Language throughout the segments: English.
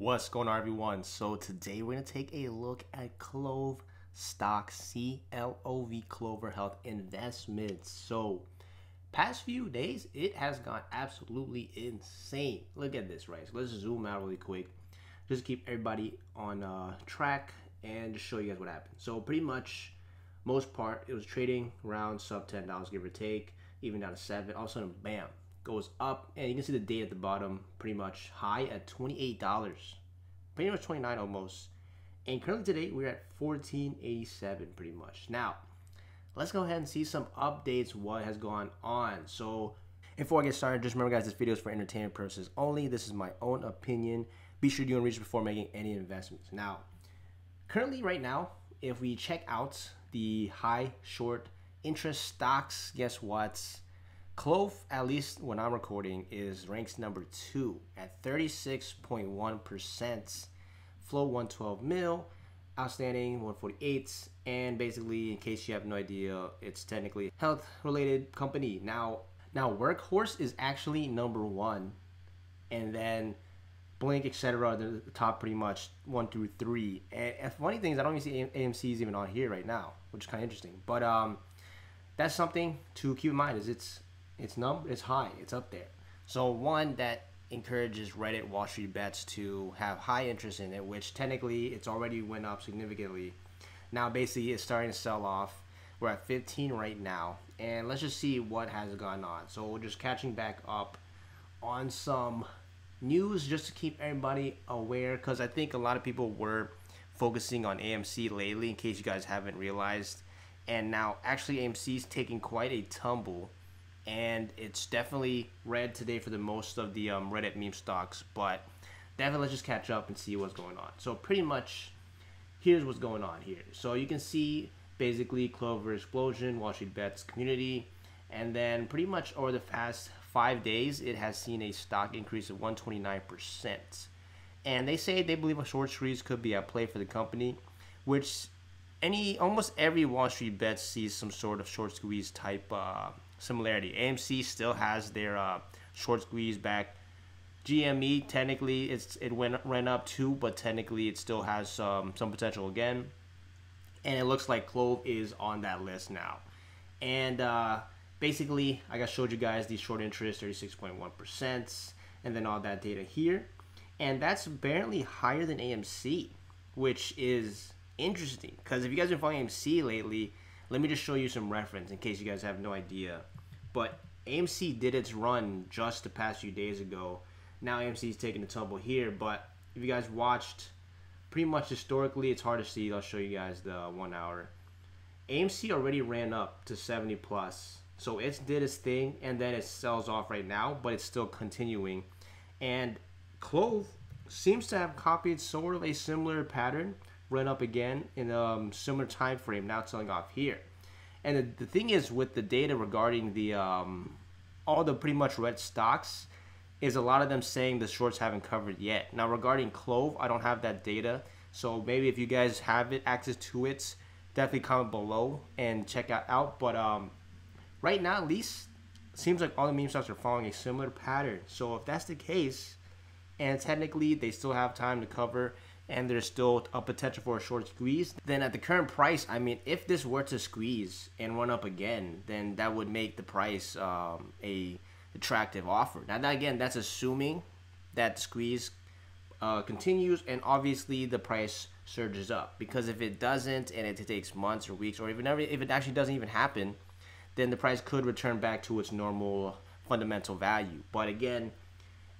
What's going on, everyone? So today we're gonna take a look at Clove Stock C L O V Clover Health Investments. So past few days, it has gone absolutely insane. Look at this, right? So let's zoom out really quick, just keep everybody on uh, track and just show you guys what happened. So pretty much, most part, it was trading around sub ten dollars, give or take, even down to seven. All of a sudden, bam, goes up and you can see the date at the bottom pretty much high at $28 pretty much 29 almost. And currently today we're at 1487 pretty much. Now let's go ahead and see some updates what has gone on. So before i get started just remember guys this video is for entertainment purposes only. This is my own opinion. Be sure to do your research before making any investments. Now currently right now if we check out the high short interest stocks guess what Clove, at least when I'm recording, is ranks number two at 36.1%. Flow 112 mil, outstanding 148, and basically, in case you have no idea, it's technically health related company. Now, now Workhorse is actually number one, and then Blink, etc. The top pretty much one through three. And, and funny thing is, I don't even see AMC is even on here right now, which is kind of interesting. But um, that's something to keep in mind. Is it's it's num it's high. It's up there. So one that encourages Reddit Wall Street bets to have high interest in it, which technically it's already went up significantly. Now basically it's starting to sell off. We're at 15 right now, and let's just see what has gone on. So we're just catching back up on some news just to keep everybody aware, because I think a lot of people were focusing on AMC lately, in case you guys haven't realized. And now actually AMC is taking quite a tumble and it's definitely red today for the most of the um, Reddit meme stocks. But definitely, let's just catch up and see what's going on. So pretty much, here's what's going on here. So you can see basically Clover Explosion, Wall Street Bets community, and then pretty much over the past five days, it has seen a stock increase of 129%. And they say they believe a short squeeze could be at play for the company, which any almost every Wall Street bet sees some sort of short squeeze type uh, similarity. AMC still has their uh, short squeeze back. GME technically it's it went ran up too, but technically it still has some some potential again. And it looks like Clove is on that list now. And uh, basically, I showed you guys the short interest, 36.1%, and then all that data here. And that's apparently higher than AMC, which is interesting. Because if you guys have been following AMC lately, let me just show you some reference in case you guys have no idea. But AMC did its run just the past few days ago. Now AMC is taking a tumble here, but if you guys watched pretty much historically, it's hard to see. I'll show you guys the one hour. AMC already ran up to 70 plus. So it did its thing and then it sells off right now, but it's still continuing. And Clove seems to have copied sort of a similar pattern run up again in a um, similar time frame, now selling off here. And the, the thing is with the data regarding the um, all the pretty much red stocks is a lot of them saying the shorts haven't covered yet. Now regarding Clove, I don't have that data. So maybe if you guys have it access to it, definitely comment below and check it out. But um, right now, at least, seems like all the meme stocks are following a similar pattern. So if that's the case, and technically they still have time to cover and there's still a potential for a short squeeze, then at the current price, I mean, if this were to squeeze and run up again, then that would make the price um, a attractive offer. Now, that, again, that's assuming that squeeze uh, continues and obviously the price surges up. Because if it doesn't and it takes months or weeks, or even if it actually doesn't even happen, then the price could return back to its normal fundamental value. But again,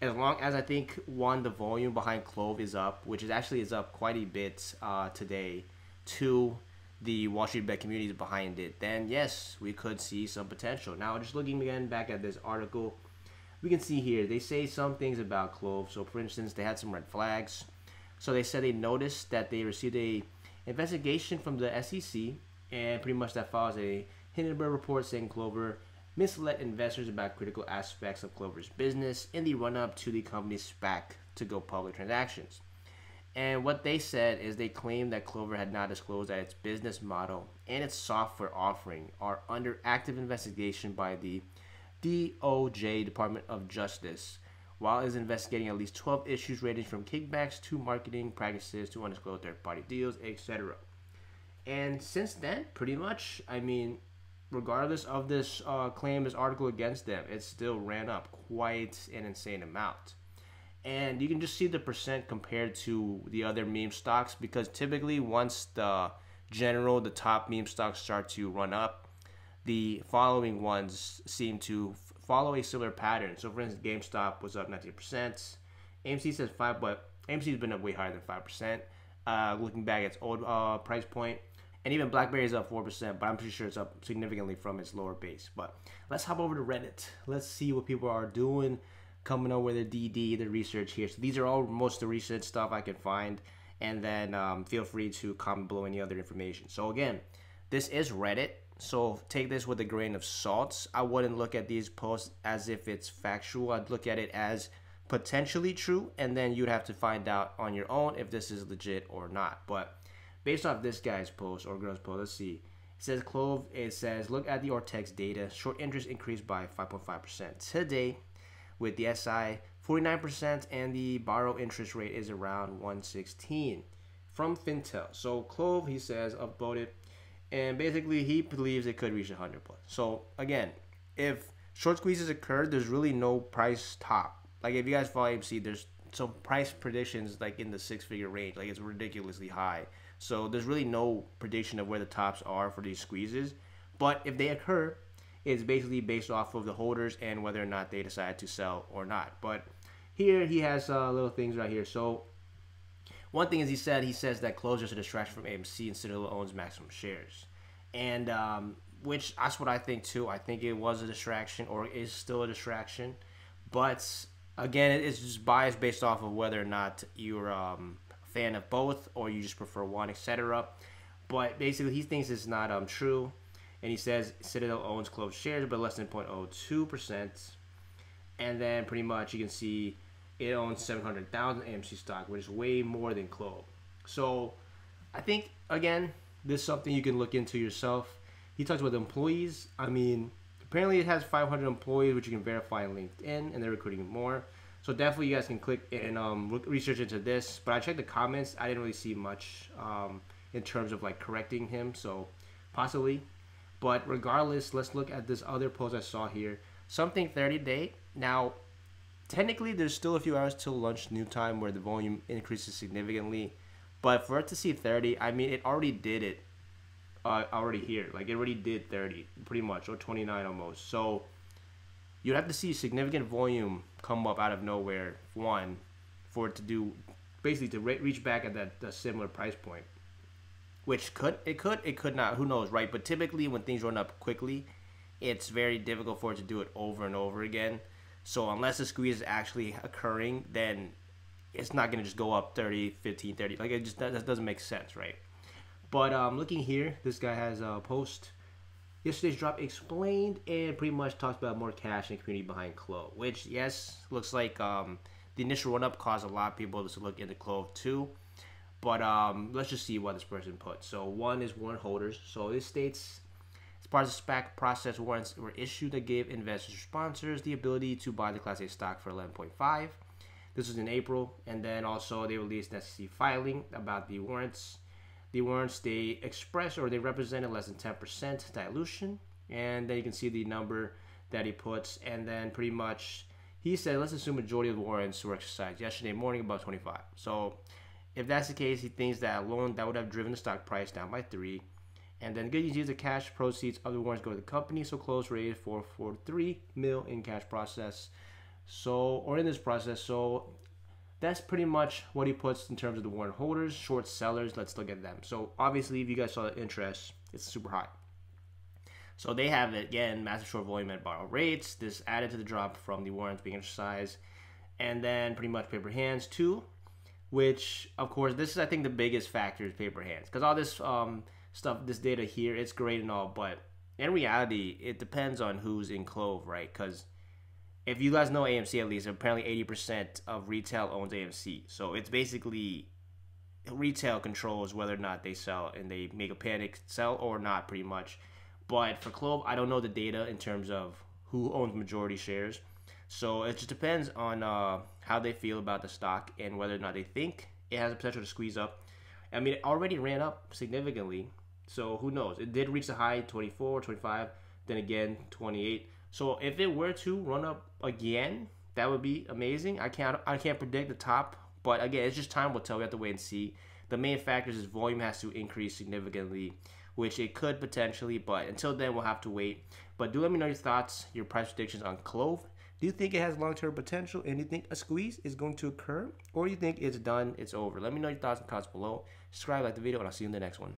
as long as I think one the volume behind Clove is up, which is actually is up quite a bit uh, today. Two, the Wall Street bet community is behind it. Then yes, we could see some potential. Now, just looking again back at this article, we can see here they say some things about Clove. So, for instance, they had some red flags. So they said they noticed that they received a investigation from the SEC, and pretty much that follows a Hindenburg report saying Clover misled investors about critical aspects of Clover's business in the run up to the company's SPAC to go public transactions. And what they said is they claimed that Clover had not disclosed that its business model and its software offering are under active investigation by the DOJ, Department of Justice, while is investigating at least 12 issues ranging from kickbacks to marketing practices to undisclosed third-party deals, etc. And since then, pretty much, I mean, regardless of this uh, claim, this article against them, it still ran up quite an insane amount. And you can just see the percent compared to the other meme stocks because typically once the general, the top meme stocks start to run up, the following ones seem to follow a similar pattern. So, for instance, GameStop was up 19%. AMC says 5 but AMC has been up way higher than 5%. Uh, looking back at its old uh, price point. And even BlackBerry is up 4%, but I'm pretty sure it's up significantly from its lower base. But let's hop over to Reddit. Let's see what people are doing, coming with their DD, their research here. So these are all most of the recent stuff I can find. And then um, feel free to comment below any other information. So again, this is Reddit. So take this with a grain of salt. I wouldn't look at these posts as if it's factual. I'd look at it as potentially true, and then you'd have to find out on your own if this is legit or not. But based off this guy's post or girl's post, let's see. It says Clove. It says look at the Ortex data. Short interest increased by 5.5% today, with the SI 49% and the borrow interest rate is around 116 from Fintel. So Clove, he says, upvoted and basically he believes it could reach 100 plus. So again, if short squeezes occur, there's really no price top. Like if you guys follow AMC, there's some price predictions like in the six figure range, like it's ridiculously high. So there's really no prediction of where the tops are for these squeezes. But if they occur, it's basically based off of the holders and whether or not they decide to sell or not. But here he has uh, little things right here. So one thing is he said he says that closures are a distraction from AMC and Citadel owns maximum shares, and um, which that's what I think too. I think it was a distraction or is still a distraction, but again, it's just biased based off of whether or not you're um, fan of both or you just prefer one, etc. But basically, he thinks it's not um, true, and he says Citadel owns closed shares, but less than 0.02 percent, and then pretty much you can see it owns 700,000 AMC stock, which is way more than Clove. So I think, again, this is something you can look into yourself. He talks about employees. I mean, apparently it has 500 employees, which you can verify on LinkedIn, and they're recruiting more. So definitely you guys can click and um, research into this. But I checked the comments. I didn't really see much um, in terms of like correcting him. So possibly. But regardless, let's look at this other post I saw here. Something 30 day. Now, technically there's still a few hours till lunch new time where the volume increases significantly but for it to see 30 i mean it already did it uh, already here like it already did 30 pretty much or 29 almost so you'd have to see significant volume come up out of nowhere one for it to do basically to re- reach back at that, that similar price point which could it could it could not who knows right but typically when things run up quickly it's very difficult for it to do it over and over again so unless the squeeze is actually occurring, then it's not going to just go up 30, 15, 30. Like it just that, doesn't make sense, right? But um, looking here, this guy has a post. Yesterday's drop explained and pretty much talks about more cash and community behind Clove, which yes, looks like um, the initial run up caused a lot of people to look into Clove too. But um, let's just see what this person put. So one is warrant holders. So this states as part of the SPAC process, warrants were issued that gave investors or sponsors the ability to buy the Class A stock for 11.5. This was in April, and then also they released an SEC filing about the warrants. The warrants they express or they represented less than 10% dilution, and then you can see the number that he puts, and then pretty much he said, let's assume majority of the warrants were exercised yesterday morning about 25. So if that's the case, he thinks that alone that would have driven the stock price down by three. And then good news is the cash proceeds of the warrants go to the company. So close rate for for three mil in cash process. So or in this process. So that's pretty much what he puts in terms of the warrant holders, short sellers. Let's look at them. So obviously, if you guys saw the interest, it's super high. So they have again massive short volume at borrow rates. This added to the drop from the warrants being exercised, and then pretty much paper hands too, which of course this is I think the biggest factor is paper hands because all this um, stuff, this data here, it's great and all, but in reality, it depends on who's in Clove, right? Because if you guys know AMC at least, apparently 80% of retail owns AMC. So it's basically retail controls whether or not they sell and they make a panic sell or not, pretty much. But for Clove, I don't know the data in terms of who owns majority shares. So it just depends on uh, how they feel about the stock and whether or not they think it has the potential to squeeze up. I mean, it already ran up significantly. So who knows? It did reach the high 24, 25, then again 28. So if it were to run up again, that would be amazing. I can't I can't predict the top, but again, it's just time will tell. We have to wait and see. The main factors is volume has to increase significantly, which it could potentially, but until then we'll have to wait. But do let me know your thoughts, your price predictions on Clove. Do you think it has long-term potential and you think a squeeze is going to occur? Or you think it's done, it's over? Let me know your thoughts the comments below. Subscribe, like the video, and I'll see you in the next one.